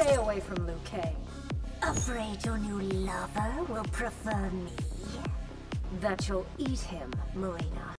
Stay away from Liu Kang. Afraid your new lover will prefer me? That you'll eat him, Marina.